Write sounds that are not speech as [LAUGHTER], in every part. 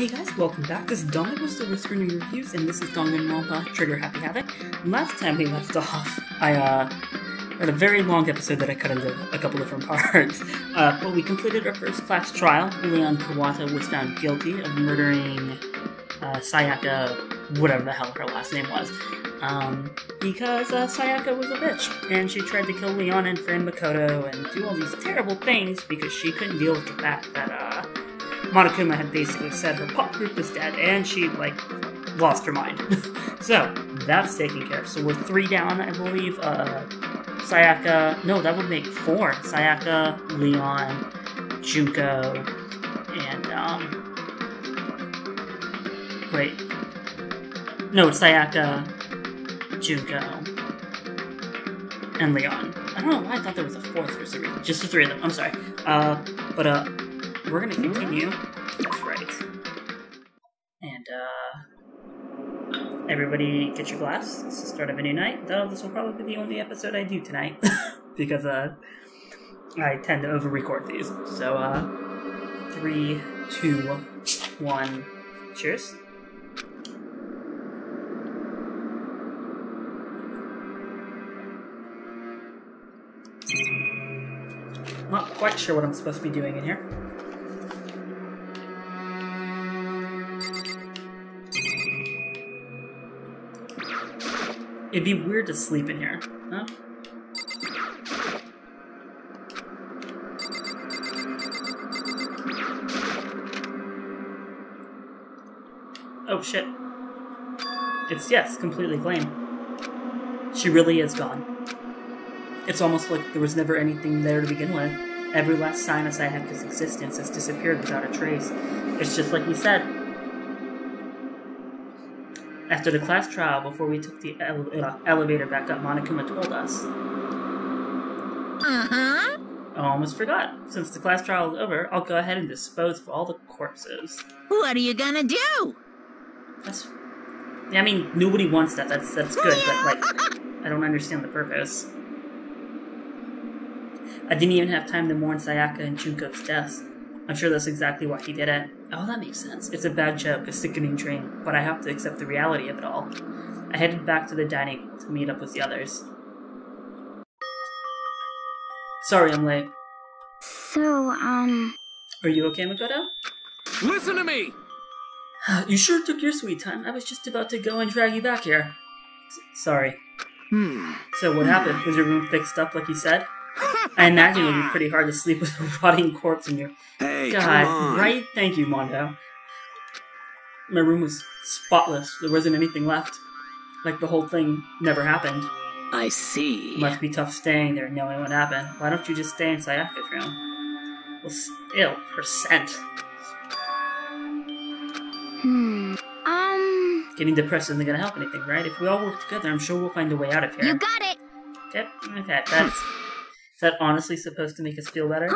Hey guys, welcome back. This is Dongan with Whisker New Reviews, and this is Danganronpa Trigger Happy Havoc. Last time we left off, I uh, had a very long episode that I cut into a couple different [LAUGHS] parts. Uh, but we completed our first class trial. Leon Kawata was found guilty of murdering uh, Sayaka, whatever the hell her last name was, um, because uh, Sayaka was a bitch, and she tried to kill Leon and friend Makoto and do all these terrible things because she couldn't deal with the fact that uh, Monokuma had basically said her pop group was dead, and she like lost her mind. [LAUGHS] so that's taken care of. So we're three down, I believe. Uh, Sayaka, no, that would make four. Sayaka, Leon, Junko, and um, wait, no, Sayaka, Junko, and Leon. I don't know why I thought there was a fourth for some reason. Just the three of them. I'm sorry. Uh, but uh, we're gonna continue. That's right. And uh, everybody, get your glass. It's the start of a new night. Though this will probably be the only episode I do tonight [LAUGHS] because uh, I tend to over-record these. So uh, three, two, one. Cheers. Not quite sure what I'm supposed to be doing in here. It'd be weird to sleep in here, huh? Oh shit. It's, yes, completely gone. She really is gone. It's almost like there was never anything there to begin with. Every last sign of Sayaka's existence has disappeared without a trace. It's just like you said. After the class trial, before we took the ele- uh, elevator back up, Monokuma told us. Uh-huh. I almost forgot. Since the class trial is over, I'll go ahead and dispose of all the corpses. What are you gonna do? That's. Yeah, I mean, nobody wants that. That's that's good, but like, [LAUGHS] I don't understand the purpose. I didn't even have time to mourn Sayaka and Junko's deaths. I'm sure that's exactly why he did it. Oh, that makes sense. It's a bad joke, a sickening dream, but I have to accept the reality of it all. I headed back to the dining hall to meet up with the others. Sorry I'm late. So, um, Are you okay, Makoto? Listen to me! [SIGHS] You sure took your sweet time. I was just about to go and drag you back here. S- sorry. Hmm. So what happened? Was your room fixed up like you said? I imagine it would be pretty hard to sleep with a [LAUGHS] rotting corpse in your Hey, God, right? Thank you, Mondo. My room was spotless. There wasn't anything left. Like the whole thing never happened. I see. Must be tough staying there knowing what happened. Why don't you just stay in Sayaka's room? Well, still, her scent. hmm, um, Getting depressed isn't gonna help anything, right? If we all work together, I'm sure we'll find a way out of here. you got it. Yep. Okay. That's. [LAUGHS] Is that honestly supposed to make us feel better?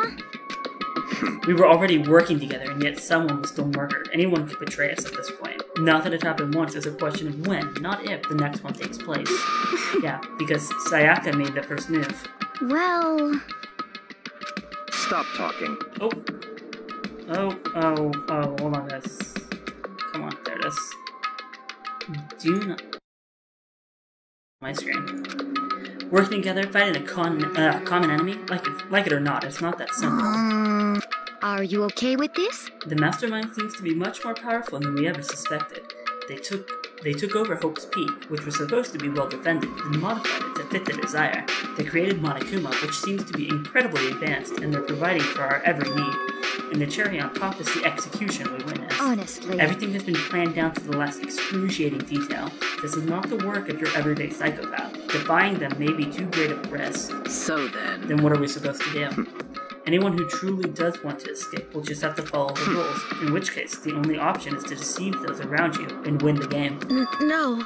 We were already working together, and yet someone was still murdered. Anyone could betray us at this point. Now that it happened once, it's a question of when, not if, the next one takes place. [LAUGHS] yeah, because Sayaka made the first move. Well, Stop talking. Oh. Oh, oh, oh, hold on, guys. Come on, there it is. Do not. My screen. Working together, fighting a con- uh, common enemy, like it, like it or not, it's not that simple. um, are you okay with this? The mastermind seems to be much more powerful than we ever suspected. They took they took over Hope's Peak, which was supposed to be well defended, and modified it to fit their desire. They created Monokuma, which seems to be incredibly advanced, and they're providing for our every need. And the cherry on top is the execution we witnessed. Honestly. Everything has been planned down to the last excruciating detail. This is not the work of your everyday psychopath. Defying them may be too great a risk. So then. Then what are we supposed to do? Anyone who truly does want to escape will just have to follow the rules, in which case, the only option is to deceive those around you and win the game. N- no.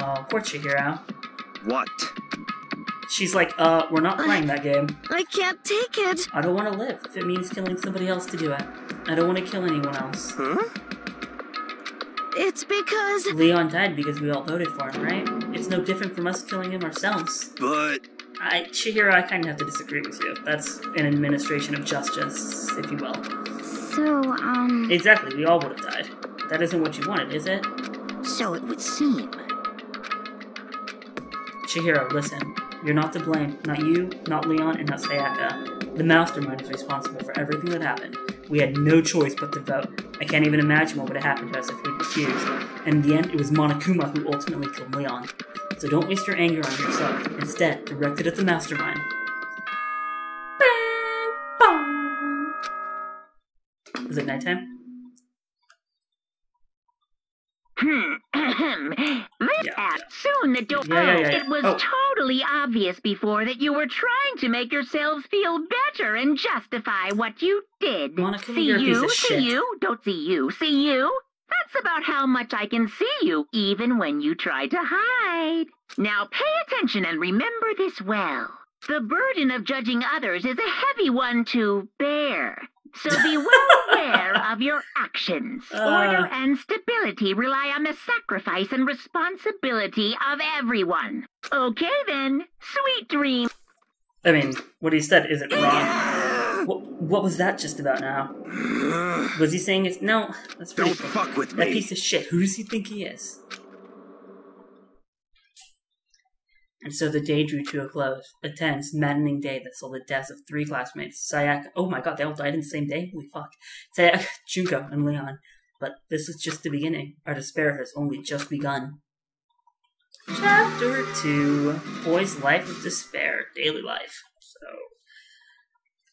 Oh, poor Chihiro. What? She's like, uh, we're not playing that game. I can't take it. I don't want to live if it means killing somebody else to do it. I don't want to kill anyone else. Huh? It's because. Leon died because we all voted for him, right? It's no different from us killing him ourselves. But. I, Chihiro, I kind of have to disagree with you. That's an administration of justice, if you will. So, um. Exactly, we all would have died. That isn't what you wanted, is it? So it would seem. Chihiro, listen. You're not to blame. Not you, not Leon, and not Sayaka. The mastermind is responsible for everything that happened. We had no choice but to vote. I can't even imagine what would have happened to us if we'd refused. And in the end, it was Monokuma who ultimately killed Leon. So don't waste your anger on yourself. Instead, direct it at the mastermind. Is it nighttime? Hmm. [CLEARS THROAT] this Yeah, act soon the door. Yeah, yeah, yeah, yeah. It was Oh. totally obvious before that you were trying to make yourselves feel better and justify what you did. Monokuma, see you're piece you, of see shit. you, don't see you, see you. That's about how much I can see you, even when you try to hide. Now pay attention and remember this well. The burden of judging others is a heavy one to bear. So be well aware of your actions. Uh. Order and stability rely on the sacrifice and responsibility of everyone. Okay then, sweet dreams. I mean, what he said isn't wrong. What, what was that just about now? Was he saying it's. No, that's pretty Don't fuck with That me. piece of shit. Who does he think he is? And so the day drew to a close. A tense, maddening day that saw the deaths of three classmates. Sayaka. Oh my god, they all died in the same day? Holy fuck. Sayaka, [LAUGHS] Junko, and Leon. But this is just the beginning. Our despair has only just begun. Chapter 2 Boy's Life of Despair, Daily Life. So.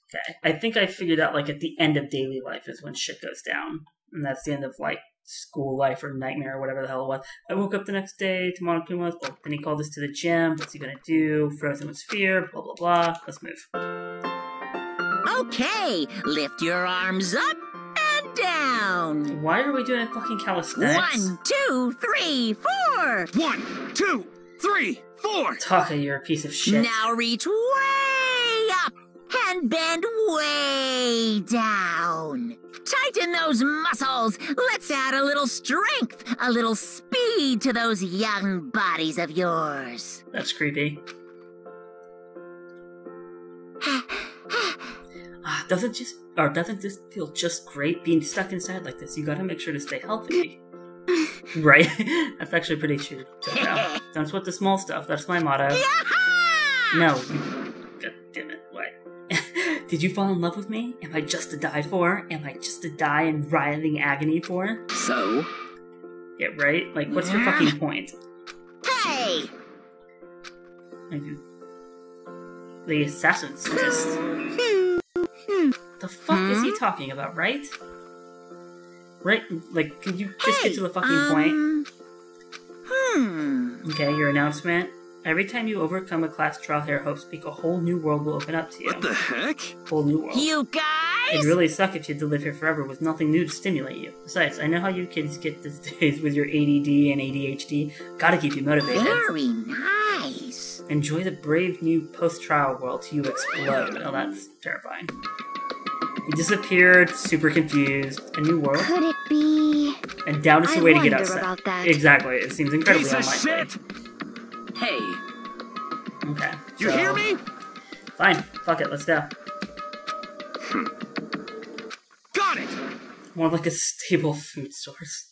Okay. I think I figured out, like, at the end of daily life is when shit goes down. And that's the end of, like, school life or nightmare or whatever the hell it was. I woke up the next day to Monokuma. Oh, then he called us to the gym. What's he gonna do? Frozen with fear. Blah blah blah. Let's move. Okay, lift your arms up and down. Why are we doing a fucking calisthenics? One, two, three, four. One, two, three, four. Taka, you're a piece of shit. Now reach way up and bend way down. Tighten those muscles. Let's add a little strength, a little speed to those young bodies of yours. That's creepy. Ah, [SIGHS] doesn't just or doesn't this feel just great being stuck inside like this? You gotta make sure to stay healthy. [LAUGHS] right? [LAUGHS] That's actually pretty true. [LAUGHS] Don't sweat the small stuff. That's my motto. Yaha! No. Did you fall in love with me? Am I just to die for? Am I just to die in writhing agony for? So, Yeah, right? Like, what's your fucking point? Hey! The assassin's fist. The fuck is he talking about, right? Right? Like, can you just get to the fucking point? um, Hmm. Okay, your announcement. Every time you overcome a class trial here, Hope's Peak, a whole new world will open up to you. what the heck? whole new world. You guys? It'd really suck if you had to live here forever with nothing new to stimulate you. Besides, I know how you kids get these [LAUGHS] days with your ADD and ADHD. Gotta keep you motivated. Very nice. Enjoy the brave new post-trial world till you explode. Oh, that's terrifying. He disappeared, super confused. A new world, Could it be? and doubt is the way to get upset. about that. Exactly. It seems incredibly Piece of shit. Hey, Okay. you so- hear me? Fine. Fuck it. Let's go. Got it. More like a stable food source.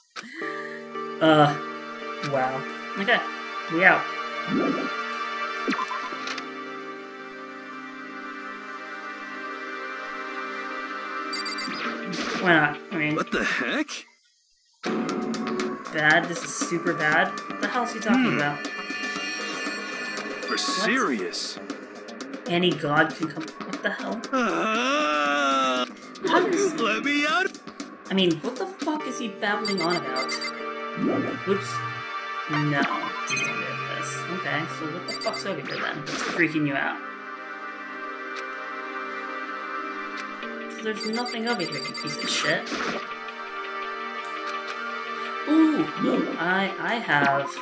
Uh. Wow. Okay. We out. Why not? I mean, What the heck? bad. This is super bad. What the hell is he talking Hmm. about? For serious? Any god can come. What the hell? Uh, How let me out. I mean, what the fuck is he babbling on about? Oops. No. Okay, so what the fuck's over here then? What's freaking you out? There's nothing over here, you piece of shit. Ooh, ooh, I I have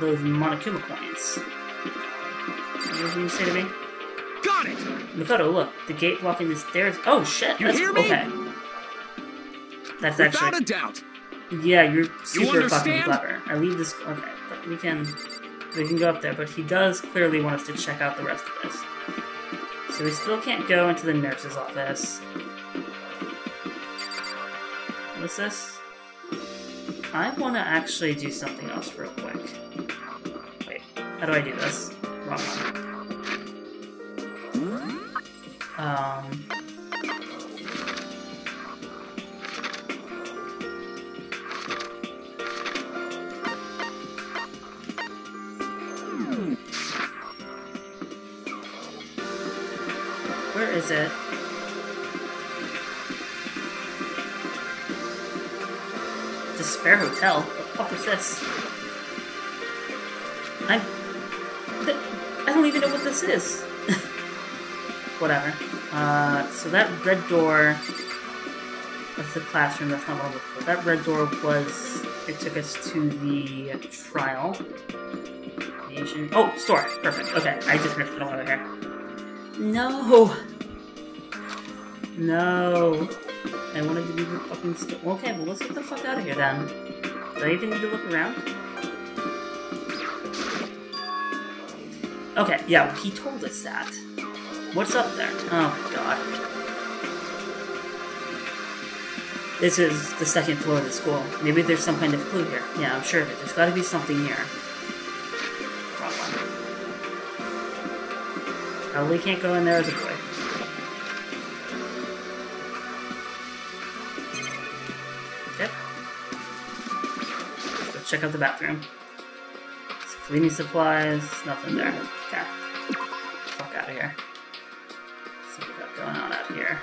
those Monokuma coins. What you say to me? Got it. Makoto, oh, look, the gate blocking the stairs. Oh shit, You that's hear me? okay. That's Without actually a doubt. yeah, you're super fucking clever. I leave this. Okay, but we can we can go up there, but he does clearly want us to check out the rest of this. So we still can't go into the nurse's office. What's this? I want to actually do something else real quick. How do I do this? Wrong one. Um. Where is it? Despair Hotel? What the fuck is this? I'm. I don't even know what this is. [LAUGHS] Whatever. Uh, so that red door. That's the classroom. That's not what I'm looking for. That red door was. It took us to the trial. Asian. Oh, store. Perfect. Okay, I just missed it all over here. No. No. I wanted to be the fucking store. Okay, well let's get the fuck out of here then. Do I even need to look around? Okay, yeah, he told us that. What's up there? Oh god. This is the second floor of the school. Maybe there's some kind of clue here. Yeah, I'm sure of it. There's gotta be something here. Probably can't go in there as a boy. Okay. Let's check out the bathroom. Cleaning supplies, nothing there. Okay. Fuck out of here. See what we got going on out here.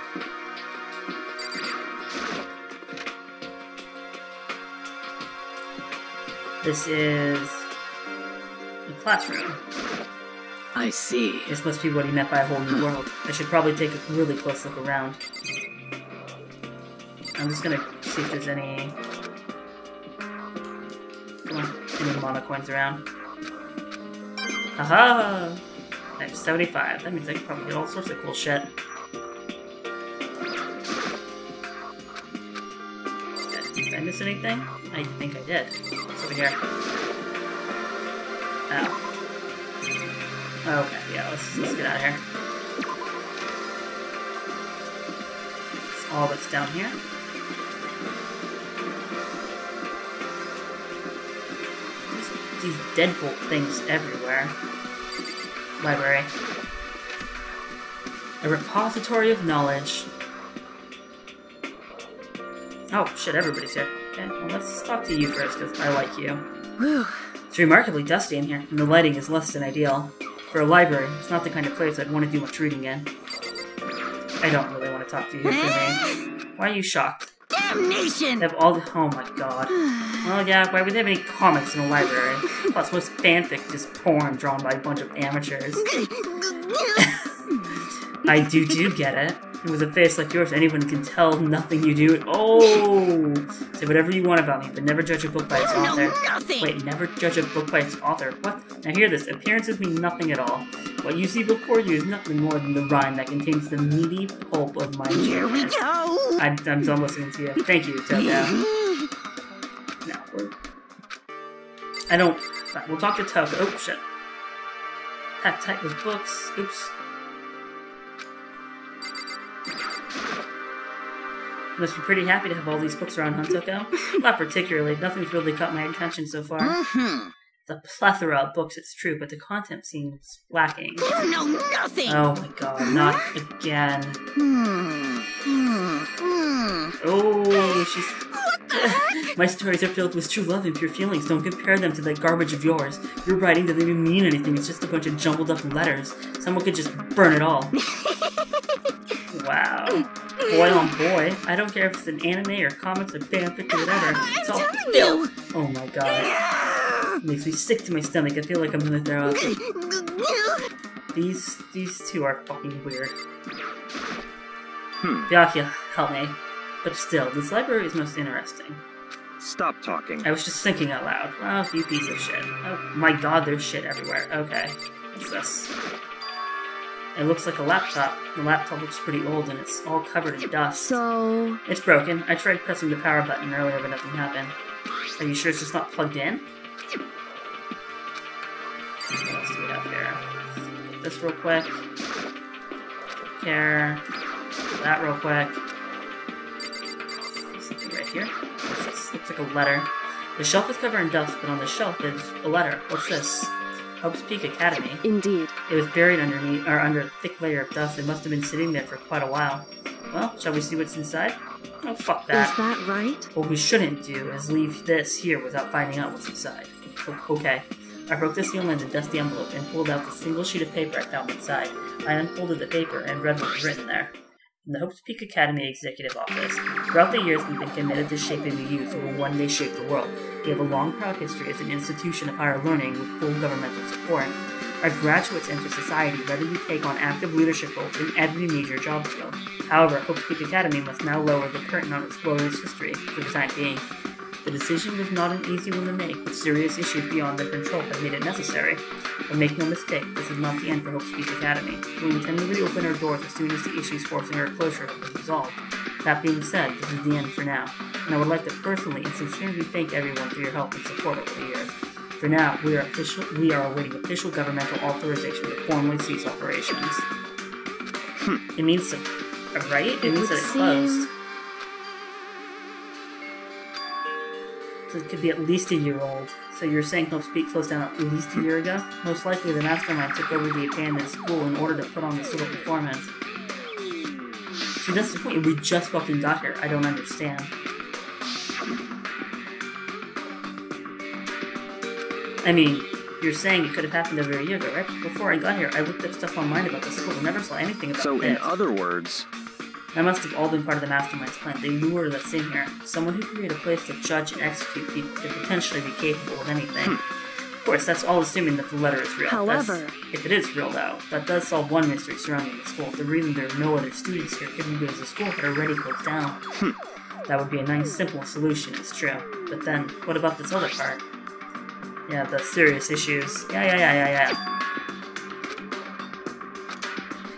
This is the classroom. I see. This must be what he meant by a whole new world. I should probably take a really close look around. I'm just gonna see if there's any. Come on, any mana coins around. Haha! I have 75. That means I can probably get all sorts of cool shit. Did I miss anything? I think I did. What's over here? Oh. Okay, yeah, let's, let's get out of here. That's all that's down here. These deadbolt things everywhere. Library. A repository of knowledge. Oh, shit, everybody's here. Okay, well, let's talk to you first, because I like you. Whew. It's remarkably dusty in here, and the lighting is less than ideal. For a library, it's not the kind of place I'd want to do much reading in. I don't really want to talk to you, Fumi. Why are you shocked? Damnation! They have all the- oh my god. Well, yeah, why would they have any comics in the library? [LAUGHS] Plus, most fanfic is porn drawn by a bunch of amateurs. [LAUGHS] I do do get it. With a face like yours, anyone can tell nothing you do. Oh! Say whatever you want about me, but never judge a book by its author. Wait, never judge a book by its author. What? Now hear this. Appearances mean nothing at all. What you see before you is nothing more than the rind that contains the meaty pulp of my Here we go! I'm, I'm done listening to you. Thank you, Toto. [LAUGHS] No, we're... I don't... We'll talk to Toto. Oh, shit. Packed tight with books. Oops. Must be pretty happy to have all these books around, huh, Toko? Not particularly. Nothing's really caught my attention so far. Mhm. The plethora of books, it's true, but the content seems lacking. You know nothing! Oh my god, not again. Hmm. Hmm. Hmm. Oh, she's. My stories are filled with true love and pure feelings. Don't compare them to that garbage of yours. Your writing doesn't even mean anything. It's just a bunch of jumbled up letters. Someone could just burn it all. [LAUGHS] wow. Boy on boy. I don't care if it's an anime or comics or fanfic or whatever. It's all telling filth. Oh my god. It makes me sick to my stomach. I feel like I'm gonna throw up. [LAUGHS] These these two are fucking weird. Hmm. Byakuya, help me. But still, this library is most interesting. Stop talking. I was just thinking out loud. Oh, you piece of shit. Oh my god, there's shit everywhere. Okay. What's this? It looks like a laptop. The laptop looks pretty old and it's all covered in dust. So, It's broken. I tried pressing the power button earlier, but nothing happened. Are you sure it's just not plugged in? What else do we have here? This real quick. Care. That real quick. Something right here. What's this? Looks like a letter. The shelf is covered in dust, but on the shelf is a letter. What's this? Hope's Peak Academy. Indeed. It was buried underneath, or under a thick layer of dust. It must have been sitting there for quite a while. Well, shall we see what's inside? Oh, fuck Is that. that right? What we shouldn't do is leave this here without finding out what's inside. Okay. I broke the seal in the dusty envelope and pulled out the single sheet of paper I found inside. I unfolded the paper and read what was written there. The Hopes Peak Academy Executive Office, throughout the years we've been committed to shaping the youth who will one day shape the world. We have a long, proud history as an institution of higher learning with full governmental support. Our graduates enter society ready to take on active leadership roles in every major job field. However, Hope Peak Academy must now lower the curtain on its glorious history for the time being. The decision was not an easy one to make, but serious issues beyond their control have made it necessary. But make no mistake, this is not the end for Hope's Peak Academy. We intend to reopen our doors as soon as the issues forcing our closure have been resolved. That being said, this is the end for now, and I would like to personally and sincerely thank everyone for your help and support over the years. For now, we are official. We are awaiting official governmental authorization to formally cease operations. Hmm. it means to, right? It, It means that it seem- closed. So it could be at least a year old. So you're saying Hope Peak closed down at least a year ago? Most likely, the mastermind took over the abandoned school in order to put on this little performance. See, that's the point. We just fucking got here. I don't understand. I mean, you're saying it could have happened over a year ago, right? Before I got here, I looked up stuff online about the school and never saw anything about So, this. in other words, That must have all been part of the mastermind's plan. They lured us in here. Someone who created a place to judge and execute people could potentially be capable of anything. Hmm. of course, that's all assuming that the letter is real. That's- However- if it is real, though, that does solve one mystery surrounding the school. The reason there are no other students here could be because the school had already closed down. Hmm. that would be a nice, simple solution, it's true. But then, what about this other part? Yeah, the serious issues. Yeah, yeah, yeah, yeah, yeah.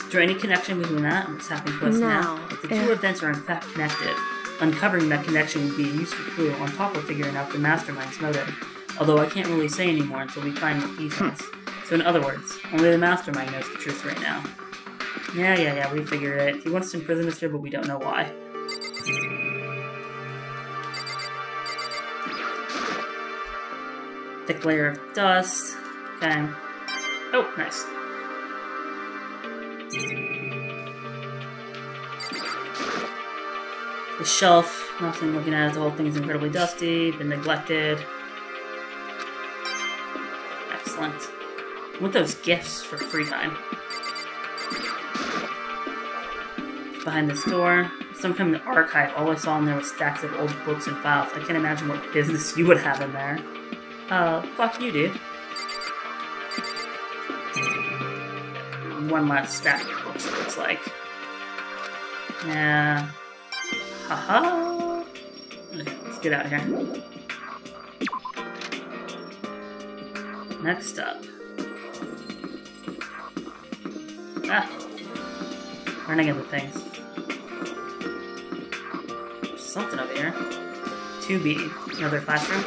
Is there any connection between that and what's happening to us now? No. If the two events are in fact connected, uncovering that connection would be a useful clue on top of figuring out the mastermind's motive. Although I can't really say anymore until we find more details. Hmm. so in other words, only the mastermind knows the truth right now. Yeah, yeah, yeah, we figured it. He wants to imprison us here, but we don't know why. Thick layer of dust. Okay. Oh, nice. The shelf, nothing looking at it, the whole thing is incredibly dusty, been neglected. Excellent. Want those gifts for free time. Behind this door, some kind of archive. All I saw in there was stacks of old books and files. I can't imagine what business you would have in there. Uh, fuck you, dude. One last stack of books, it looks like. Yeah. Haha. Let's get out of here. Next up. Ah. Running into things. There's something over here. 2B. Another classroom.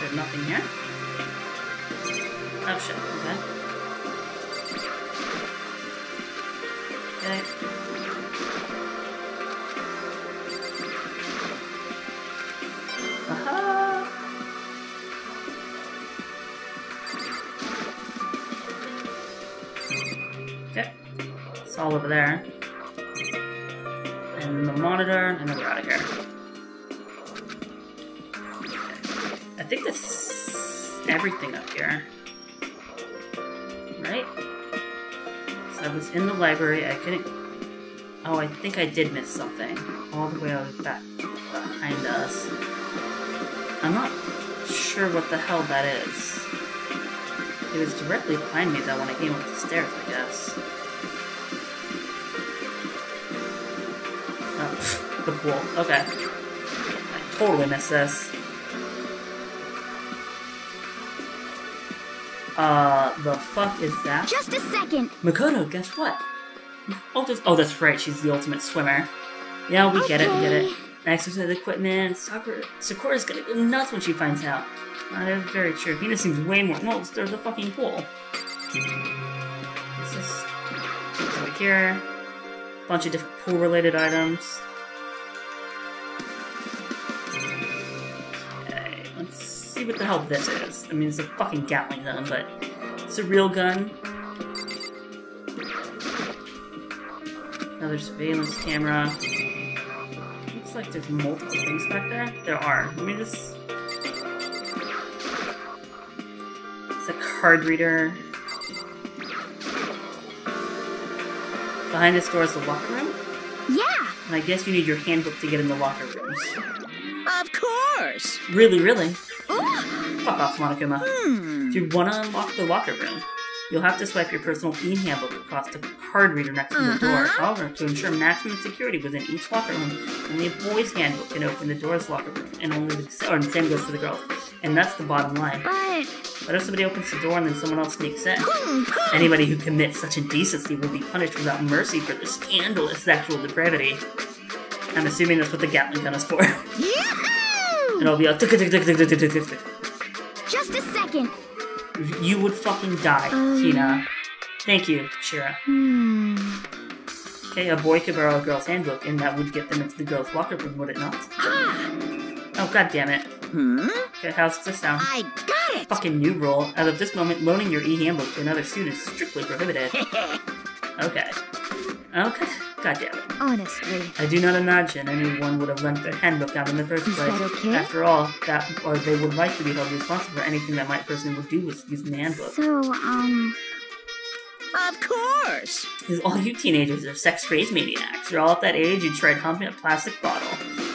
There's nothing here. Oh shit, okay. Okay. It's all over there. And the monitor, and then we're out of here. I think that's everything up here. In the library, I couldn't... Oh, I think I did miss something. All the way out back behind us. I'm not sure what the hell that is. It was directly behind me though when I came up the stairs, I guess. Oh, [LAUGHS] the pool. Okay. I totally missed this. Uh, the fuck is that? Just a second. Makoto, guess what? Oh, that's, oh, that's right. She's the ultimate swimmer. Yeah, we get it. We get it. Exercise equipment. Sakura, Sakura's gonna go nuts when she finds out. Uh, that's very true. Hina seems way more. No, there's a fucking pool. Is this? We here. Bunch of different pool related items. Hell this is. I mean, it's a fucking Gatling gun, but it's a real gun. Another surveillance camera. Looks like there's multiple things back there. There are. Let me just. It's a card reader. Behind this door is the locker room, Yeah, and I guess you need your handbook to get in the locker rooms. of course. Really, really? Ooh, Fuck off, Monokuma. hmm. If you want to unlock the locker room, you'll have to swipe your personal e-handbook across the card reader next to the door. Uh-huh. However, to ensure maximum security within each locker room, only a boy's handbook can open the door's locker room, and only the, or the same goes for the girls. And that's the bottom line. But What if somebody opens the door and then someone else sneaks in? hmm, hmm. Anybody who commits such indecency will be punished without mercy for their scandalous sexual depravity. I'm assuming that's what the Gatling gun is for. and [LAUGHS] Yahoo! it'll be a tick tick tick tick tick tick tick tick tick. Just a second. You would fucking die, Um. Tina. Thank you, Shira. Hmm. Okay, a boy could borrow a girl's handbook, and that would get them into the girl's locker room, would it not? Ah, Oh, god damn it. hmm. Okay, how's this sound? I got it. Fucking new rule. As of this moment, loaning your e-handbook to another student is strictly prohibited. [LAUGHS] Okay. Okay. God damn it. Honestly, I do not imagine anyone would have lent their handbook out in the first Is place. that okay? After all, that or they would like to be held responsible for anything that my person would do with using the handbook. so um. Of course. Because all you teenagers are sex crazed maniacs. You're all at that age you tried humping a plastic bottle.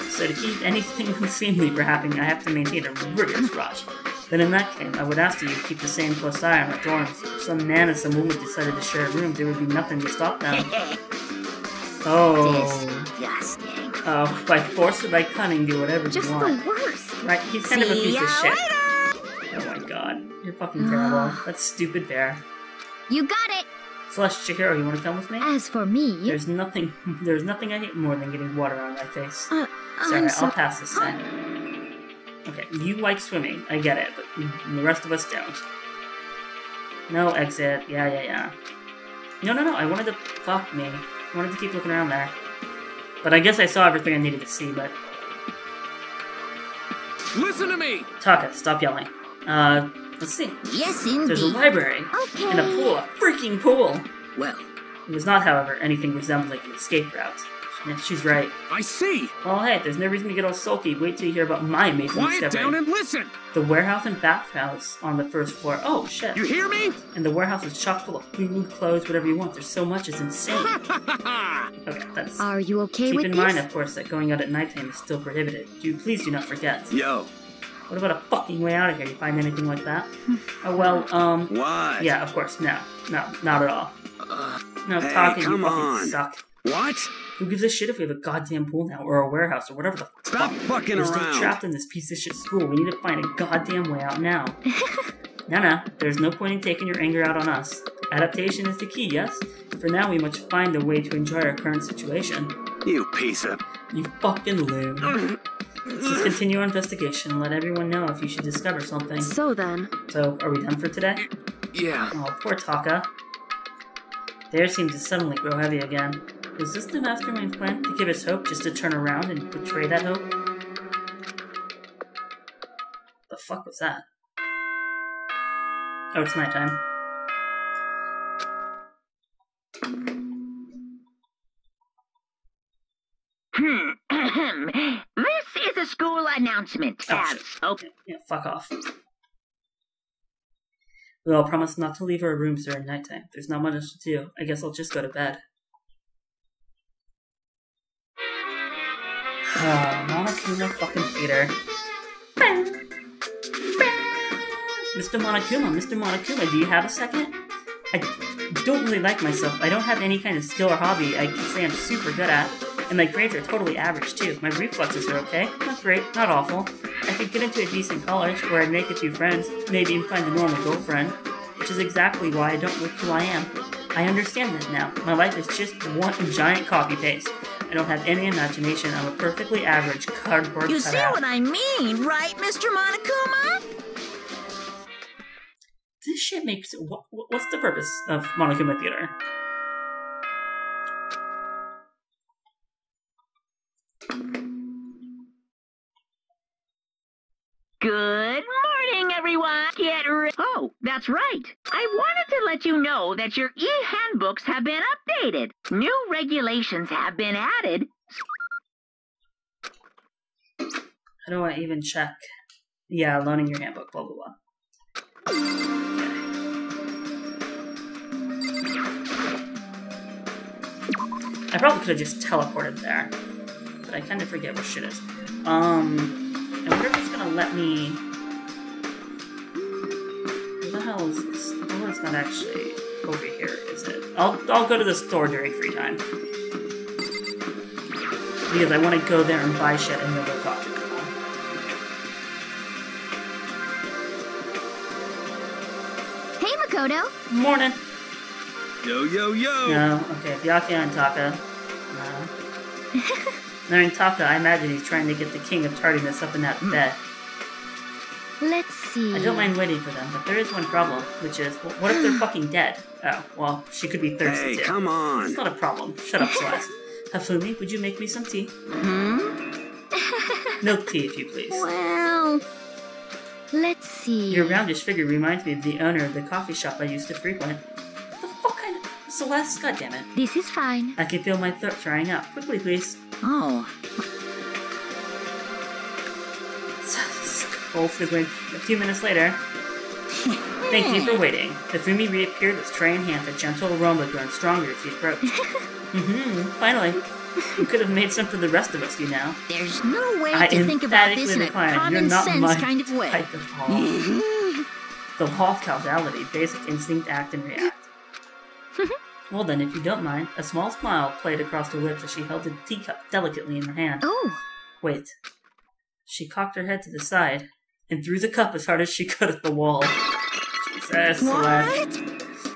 So to keep anything [LAUGHS] unseemly from happening, I have to maintain a rigorous watch. Then in that case, I would ask that you keep the same close eye on the dorms. If some man and some woman decided to share a room, there would be nothing to stop them. [LAUGHS] Oh. Disgusting. Oh, by force or by cunning, do whatever Just you the worst. Right, he's kind of a piece of shit. later. Oh my god. You're fucking terrible. [SIGHS] That's stupid bear. You got it. Celeste Chihiro, you wanna come with me? As for me, There's nothing [LAUGHS] there's nothing I hate more than getting water on my face. uh, Sorry, I'm I'll pass this time. Okay, you like swimming, I get it, but the rest of us don't. No exit, yeah, yeah, yeah. No, no, no, I wanted to. Fuck me. I wanted to keep looking around there. But I guess I saw everything I needed to see, but. Listen to me! Taka, stop yelling. Uh, let's see. Yes, indeed. There's a library. Okay. And a pool, a freaking pool! Well, It was not, however, anything resembling an escape route. Yeah, she's right. I see! Well, hey, there's no reason to get all sulky. Wait till you hear about my amazing Quiet discovery. down and listen! The warehouse and bathhouse on the first floor. Oh, shit. You hear me? And the warehouse is chock full of food, clothes, whatever you want. There's so much, it's insane. [LAUGHS] Okay, that's. Are you okay Keep with in this? mind, of course, that going out at nighttime is still prohibited. Do please do not forget. Yo, What about a fucking way out of here? You find anything like that? [LAUGHS] oh well, um, what? yeah, of course, no, no, not at all. Uh, No, Hey, talking, you come fucking on. suck. What? Who gives a shit if we have a goddamn pool now, or a warehouse, or whatever the Stop fuck? fucking We're still around. trapped in this piece of shit school. We need to find a goddamn way out now. [LAUGHS] no, no, there's no point in taking your anger out on us. Adaptation is the key, yes? For now, we must find a way to enjoy our current situation. You piece of. You fucking loon. Let's [LAUGHS] just continue our investigation and let everyone know if you should discover something. So then, So, are we done for today? Yeah. Oh, poor Taka. The air seemed to suddenly grow heavy again. Was this the mastermind's plan? To give us hope just to turn around and betray that hope? The fuck was that? Oh, it's nighttime. Hmm. [CLEARS THROAT] this is a school announcement. Oh, okay. Yeah, fuck off. We all promised not to leave our rooms during nighttime. There's not much else to do. I guess I'll just go to bed. Monokuma fucking. Mr. Monokuma, Mr. Monokuma, do you have a second? I don't really like myself. I don't have any kind of skill or hobby I can say I'm super good at. And my grades are totally average too. My reflexes are okay. Not great, not awful. I could get into a decent college where I'd make a few friends, maybe even find a normal girlfriend. Which is exactly why I don't look who I am. I understand this now. My life is just one giant copy paste. I don't have any imagination. I'm a perfectly average cardboard You see what I mean, right, Mr. Monokuma? This shit makes. What, what's the purpose of Monokuma Theater? Good Oh, that's right. I wanted to let you know that your e-handbooks have been updated. New regulations have been added. How do I even check? Yeah, loaning your handbook, blah, blah, blah. I probably could have just teleported there, but I kind of forget where shit is. Um, I wonder if it's gonna let me. Where the hell is this? The door's not actually over here, is it? I'll I'll go to the store during free time because I want to go there and buy shit and then go talk to people. Hey, Makoto. Morning. Yo, yo, yo! No, okay, Byakuya and Taka. Uh, [LAUGHS] no. Knowing Taka, I imagine he's trying to get the king of tardiness up in that hmm. bed. Let's see. I don't mind waiting for them, but there is one problem, which is, wh- what if they're [GASPS] fucking dead? Oh, well, she could be thirsty Hey, too. come on! It's not a problem. Shut up, Celeste. [LAUGHS] Hifumi, would you make me some tea? Hmm? [LAUGHS] Milk tea, if you please. Well, let's see. Your roundish figure reminds me of the owner of the coffee shop I used to frequent. The fuck kind of... Celeste, goddammit. This is fine. I can feel my throat drying up. Quickly, please. Oh, A few minutes later. [LAUGHS] Thank you for waiting. Hifumi reappeared with tray in hand, the gentle aroma growing stronger as he approached. [LAUGHS] mm-hmm, finally. You could have made some for the rest of us, you know. There's no way I to think about this in a decline. Common not sense kind of way. type of law. [LAUGHS] the law of causality, basic instinct, act, and react. well then, if you don't mind, a small smile played across her lips as she held the teacup delicately in her hand. Oh, Wait. She cocked her head to the side and threw the cup as hard as she [LAUGHS] could at the wall. Jesus, what?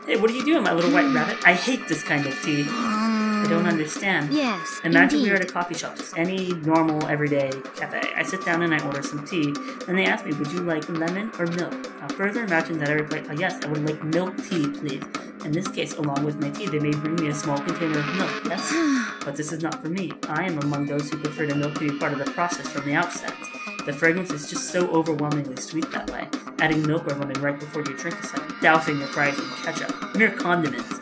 Hey, what are you doing, my little white rabbit? I hate this kind of tea. I don't um, understand. Yes. Imagine we indeed. are at a coffee shop, just any normal, everyday cafe. I sit down and I order some tea. Then they ask me, would you like lemon or milk? Now, further imagine that I reply, oh, yes, I would like milk tea, please. In this case, along with my tea, they may bring me a small container of milk, yes? [SIGHS] But this is not for me. I am among those who prefer the milk to be part of the process from the outset. The fragrance is just so overwhelmingly sweet that way. Adding milk or lemon right before you drink is like dousing your fries in ketchup. Mere condiments.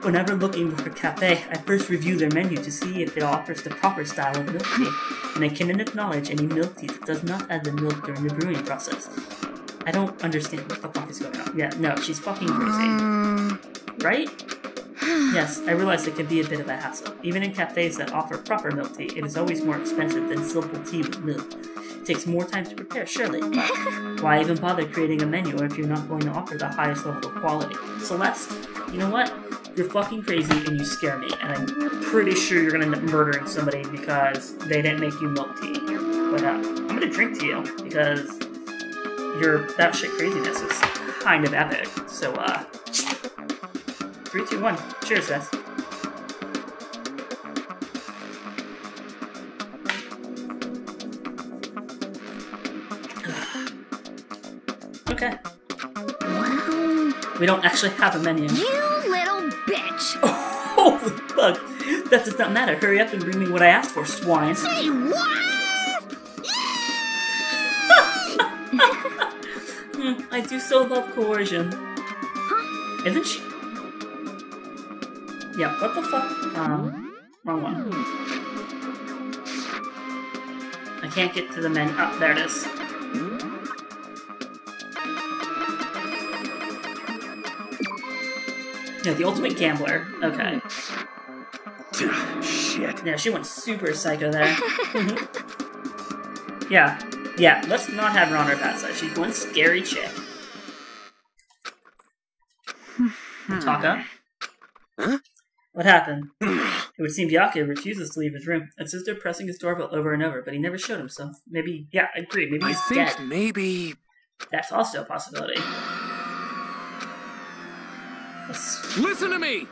Whenever looking for a cafe, I first review their menu to see if it offers the proper style of milk tea, and I cannot acknowledge any milk tea that does not add the milk during the brewing process. I don't understand what the fuck is going on. Yeah, no, she's fucking crazy. Right? Yes, I realize it can be a bit of a hassle. Even in cafes that offer proper milk tea, it is always more expensive than simple tea with milk. Takes more time to prepare, surely, [LAUGHS] why even bother creating a menu if you're not going to offer the highest level of quality? Celeste, you know what? You're fucking crazy and you scare me, and I'm pretty sure you're gonna end up murdering somebody because they didn't make you milk tea. But uh, I'm gonna drink to you because your that shit craziness is kind of epic. So, uh, Three, two, one. Cheers, guys. We don't actually have a menu. You little bitch. Oh, [LAUGHS] Holy fuck! That does not matter. Hurry up and bring me what I asked for, swine. Say what? Hmm, [LAUGHS] I do so love coercion. Huh? Isn't she? Yeah, what the fuck? Um, wrong one. I can't get to the menu. Oh, there it is. Yeah, the ultimate gambler. Okay. [SIGHS] Shit. Yeah, she went super psycho there. [LAUGHS] yeah, yeah. Let's not have her on our bad side. She's one scary chick. Hmm. Taka. Huh? What happened? [SIGHS] Hmm. It would seem Byakuya refuses to leave his room. Though pressing his doorbell over and over, but he never showed himself. Maybe, yeah, I agree. Maybe I he's think dead. maybe. That's also a possibility. [SIGHS] Let's Listen to me!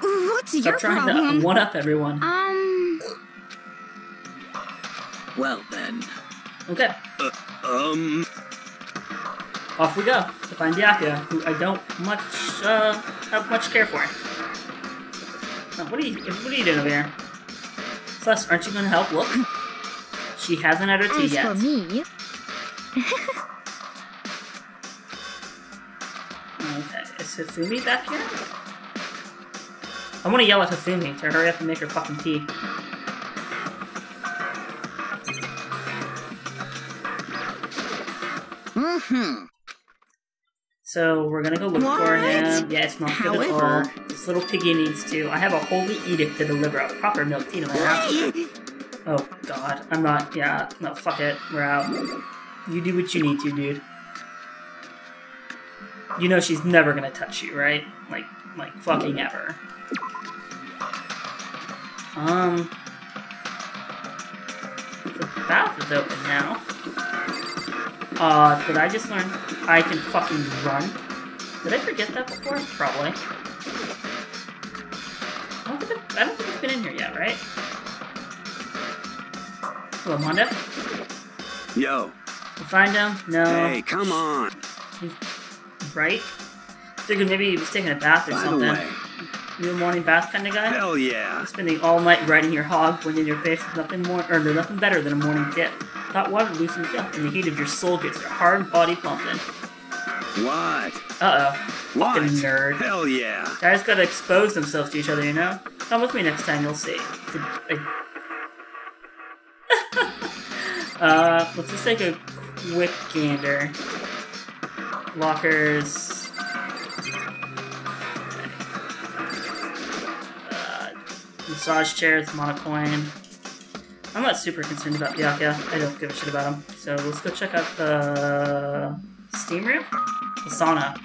What's your trying problem? to one up everyone. Um, Well then. Okay, Um, off we go to find Byakuya, who I don't much uh, have much care for. Oh, what are you? What are you doing over here? Plus, aren't you going to help? Look. She hasn't had her tea As yet. for me, Okay, is Hifumi back here? I want to yell at Hifumi to hurry up and make her fucking tea. mm-hmm. So we're gonna go look for What? him. Yeah, it's not good at all. This little piggy needs to. I have a holy edict to deliver a proper milk tea to my house. [GASPS] Oh god, I'm not. Yeah, no, fuck it. We're out. You do what you need to, dude. You know she's never gonna touch you, right? Like, like fucking ever. Um, the bath is open now. Uh, did I just learn I can fucking run? Did I forget that before? Probably. I don't think, it, I don't think it's been in here yet, right? Hello, Mondo. Yo. You find him? No. Hey, come on. Right? Figured maybe he was taking a bath or By the something. way, You a morning bath kind of guy? hell yeah. Spending all night riding your hog when in your face is nothing more or nothing better than a morning dip. Hot water loosens up and the heat of your soul gets your hard body pumping. What? Uh oh. What? Fucking nerd. Hell yeah. Guys gotta expose themselves to each other, you know? Come with me next time, you'll see. [LAUGHS] uh, let's just take a quick gander. Lockers. Uh, massage chairs, monocoin. I'm not super concerned about Byakuya. I don't give a shit about him. So let's go check out the steam room? The sauna.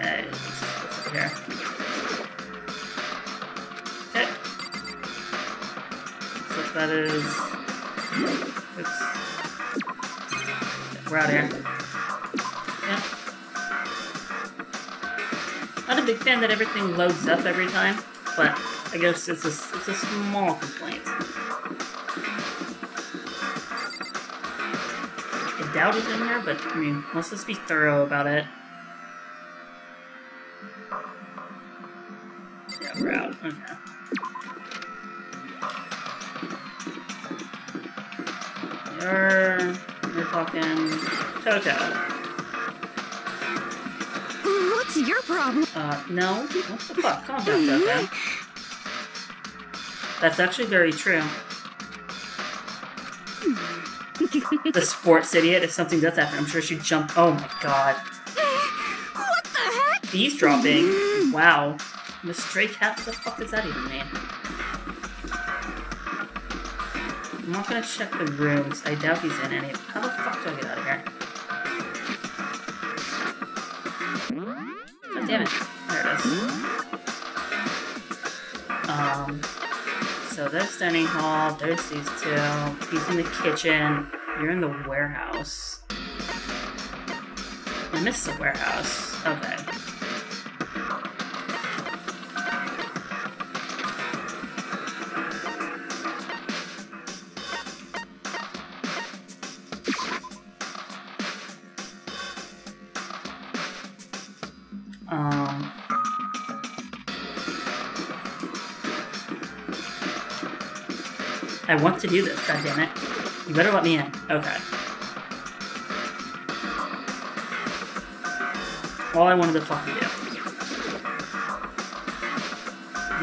Okay, here? Okay. So that is. We're out here. Yeah. Not a big fan that everything loads up every time, but I guess it's a, it's a small complaint. I doubt it's in here, but I mean, let's just be thorough about it. No. What the fuck? Calm down, Toko. That's actually very true. [LAUGHS] the sports idiot, if something does happen, I'm sure she'd jump. Oh my god. What the heck? Eavesdropping? Wow. The stray cat? What the fuck does that even mean? I'm not gonna check the rooms. I doubt he's in any. How the fuck do I get out of here? God damn it. Um. So there's dining hall, there's these two. He's in the kitchen. You're in the warehouse. I missed the warehouse. Okay. I want to do this, God damn it! You better let me in. Okay. All I wanted to fucking do.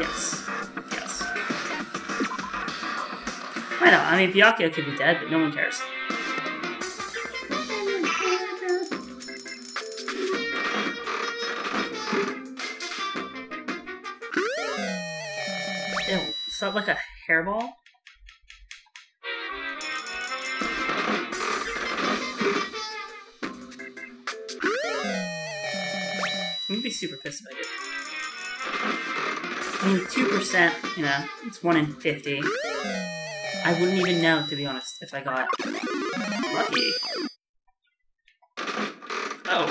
Yes. Yes. I know, I mean, Byakuya could be dead, but no one cares. Ew, is that like a hairball? I'm gonna be super pissed if I did. I mean, 2%, you know, it's 1 in 50. I wouldn't even know, to be honest, if I got lucky. Oh.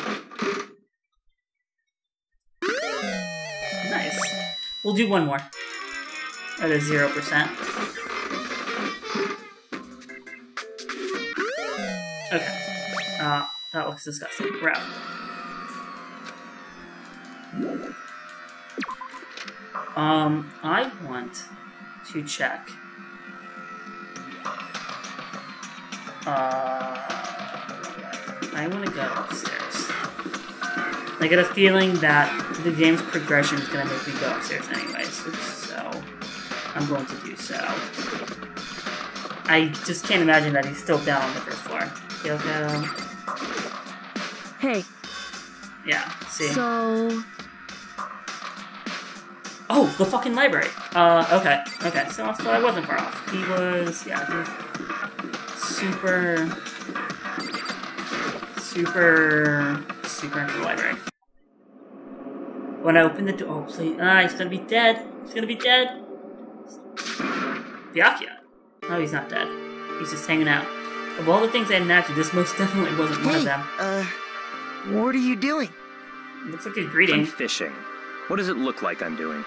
Nice. We'll do one more. That is 0%. Okay. Uh, that looks disgusting. We're. Um, I want to check. Uh, I want to go upstairs. I get a feeling that the game's progression is going to make me go upstairs anyways, so I'm going to do so. I just can't imagine that he's still down on the first floor. Hey, Yeah, see. so the fucking library. Uh, okay, okay. So, so I wasn't far off. He was, yeah, he was super, super, super into the library. When I opened the door, oh please, ah, he's gonna be dead. He's gonna be dead. Byakuya. No, he's not dead. He's just hanging out. Of all the things I imagined, this most definitely wasn't one of them. uh, what are you doing? Looks like a I'm fishing. What does it look like I'm doing?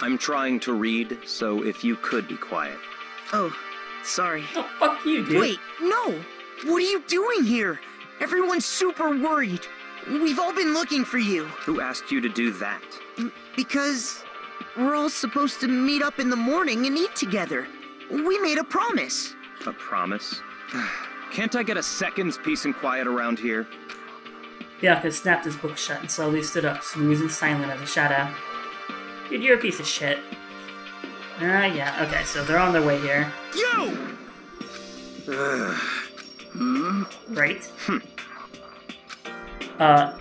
I'm trying to read, so if you could be quiet. Oh, sorry. Oh, fuck you, dude. Wait, no! What are you doing here? Everyone's super worried. We've all been looking for you. Who asked you to do that? Because we're all supposed to meet up in the morning and eat together. We made a promise. A promise? [SIGHS] Can't I get a second's peace and quiet around here? Byakuya snapped his book shut and slowly stood up, smooth and silent as a shadow. Dude, you're a piece of shit. Ah, yeah, okay, so they're on their way here. Yo! [SIGHS] Right? uh,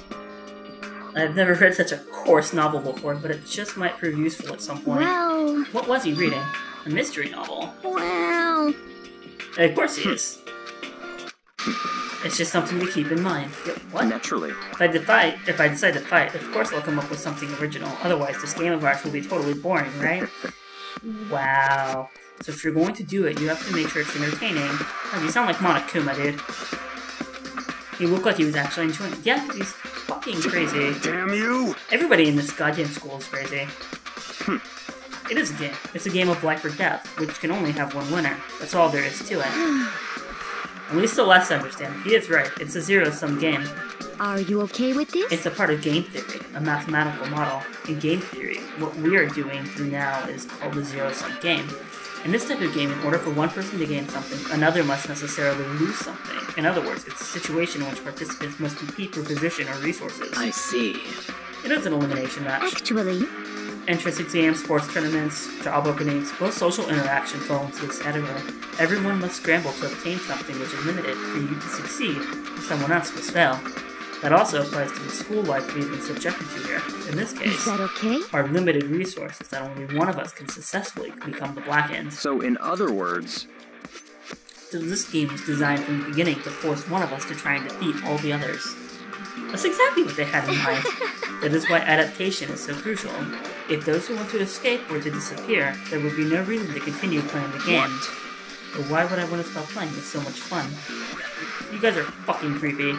I've never read such a coarse novel before, but it just might prove useful at some point. well, What was he reading? A mystery novel. well. Of course he is. It's just something to keep in mind. What? Naturally. If I defy, if I decide to fight, of course I'll come up with something original. Otherwise, this game of ours will be totally boring, right? [LAUGHS] wow. So if you're going to do it, you have to make sure it's entertaining. Oh, you sound like Monokuma, dude. He looked like he was actually enjoying it. Yeah, he's fucking crazy. Damn you! Everybody in this goddamn school is crazy. Hmm. It is a game. It's a game of life or death, which can only have one winner. That's all there is to it. [GASPS] [SIGHS] [SIGHS] At least Celeste understand. He is right. It's a zero-sum game. Are you okay with this? It's a part of game theory, a mathematical model. In game theory, what we are doing through now is called a zero-sum game. In this type of game, in order for one person to gain something, another must necessarily lose something. In other words, it's a situation in which participants must compete for position or resources. I see. It is an elimination match. Actually, Entrance exams, sports tournaments, job openings, both social interaction fall etc. Everyone must scramble to obtain something which is limited for you to succeed, someone else must fail. That also applies to the school life we've been subjected to here. In this is case, that okay? our limited resources that only one of us can successfully become the Black Ends. So, in other words, So this game was designed from the beginning to force one of us to try and defeat all the others. That's exactly what they had in mind. that is why adaptation is so crucial. If those who want to escape were to disappear, there would be no reason to continue playing the game. But why would I want to stop playing? It's so much fun. You guys are fucking creepy.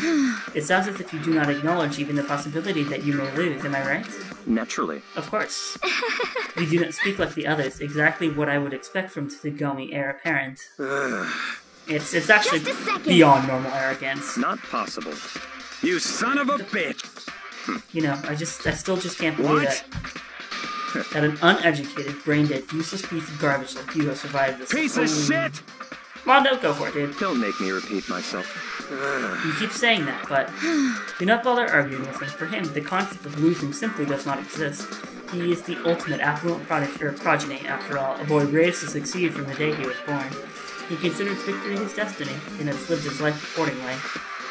[SIGHS] It sounds as if you do not acknowledge even the possibility that you may lose, am I right? naturally. Of course. [LAUGHS] you do not speak like the others, exactly what I would expect from Togami heir apparent. [SIGHS] It's it's actually Just a second. beyond normal arrogance. Not possible. You son of a bitch! You know, I just I still just can't believe What? that that an uneducated, brain dead, useless piece of garbage like you have survived this. Piece of shit! Come on, don't go for it, dude. Don't make me repeat myself. You keep saying that, but do not bother arguing with him. For him, the concept of losing simply does not exist. He is the ultimate affluent prodigy, or progeny, after all, a boy raised to succeed from the day he was born. He considers victory his destiny, and has lived his life accordingly.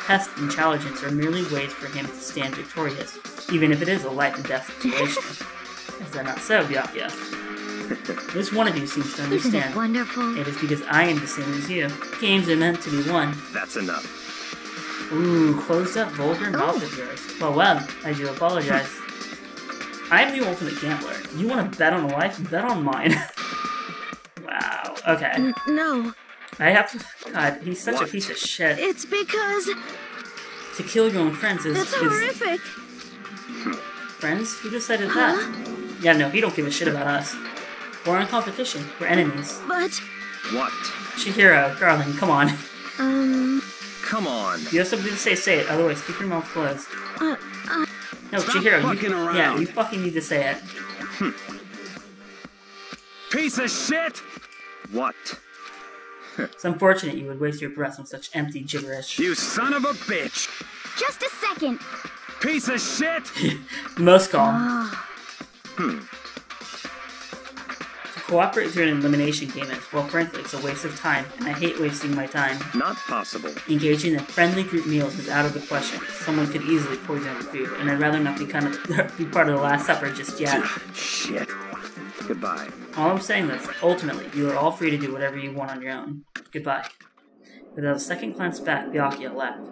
Tests and challenges are merely ways for him to stand victorious, even if it is a life and death situation. [LAUGHS] is that not so, Byakuya? [LAUGHS] This one of you seems to understand. Isn't it wonderful? It is because I am the same as you. Games are meant to be won. That's enough. Ooh, closed up vulgar oh. mouth of yours. Well, well, I do apologize. [LAUGHS] I am the ultimate gambler. You want to bet on a life? Bet on mine. wow. Okay. N- no, I have to. God, he's such a piece of shit. it's because To kill your own friends is, it's is horrific. friends. Who decided that? Yeah, no, he don't give a shit about us. We're in competition. We're enemies. But What? Chihiro, darling, come on. um, Come on. You have something to say, say it. Otherwise, keep your mouth closed. uh, uh, No, Stop Chihiro, fucking you, around. yeah, you fucking need to say it. Piece of shit! What? It's unfortunate you would waste your breath on such empty gibberish. You son of a bitch! Just a second. Piece of shit! [LAUGHS] Most calm. Ah. Hmm. To cooperate through an elimination game is, well, frankly, it's a waste of time, and I hate wasting my time. Not possible. Engaging in friendly group meals is out of the question. Someone could easily poison your food, and I'd rather not be kind of [LAUGHS] be part of the Last Supper just yet. Shit. Goodbye. All I'm saying is, ultimately, you are all free to do whatever you want on your own. Goodbye. Without a second glance back, Byakuya left.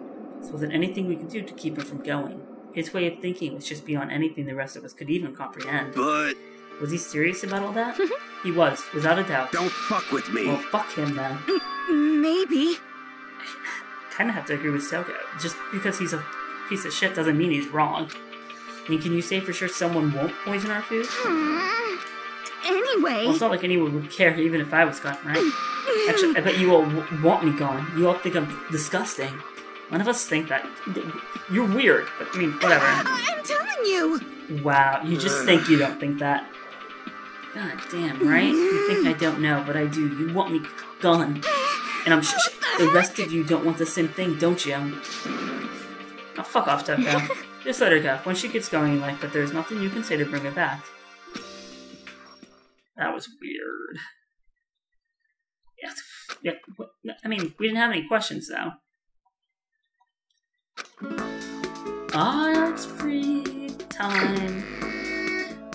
So was there anything we could do to keep him from going? His way of thinking was just beyond anything the rest of us could even comprehend. But Was he serious about all that? [LAUGHS] he was, without a doubt. don't fuck with me. Well, fuck him then. Maybe. I Kinda have to agree with Selko. Just because he's a piece of shit doesn't mean he's wrong. I mean, can you say for sure someone won't poison our food? Hmm. Anyway. Well, it's not like anyone would care even if I was gone, right? [LAUGHS] Actually, I bet you all w- want me gone. You all think I'm disgusting. None of us think that. You're weird, but I mean, whatever. I'm telling you. Wow, you just think you don't think that. God damn, right? You think I don't know, but I do. You want me gone. And I'm sh- the rest of you don't want the same thing, don't you? Oh, fuck off, Toko. [LAUGHS] Just let her go. When she gets going in life, but there's nothing you can say to bring her back. That was weird. Yeah, yeah. I mean, we didn't have any questions though. It's free time.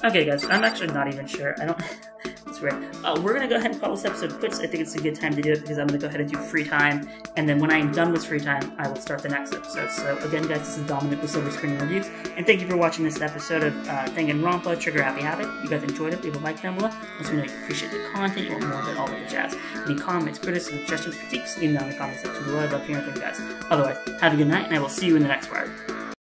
Okay, guys, I'm actually not even sure. I don't. [LAUGHS] Weird. Uh, we're gonna go ahead and call this episode quits. I think it's a good time to do it because I'm gonna go ahead and do free time, and then when I'm done with free time, I will start the next episode. So again, guys, this is Dominic with Silver Screen Reviews, and thank you for watching this episode of uh, Danganronpa Trigger Happy Havoc. If you guys enjoyed it, leave a like down below. Let me know you appreciate the content, you want more of it, all the jazz. Any comments, criticisms, suggestions, critiques, leave them down in the comment section below. I'd love hearing from you guys. Otherwise, have a good night, and I will see you in the next part.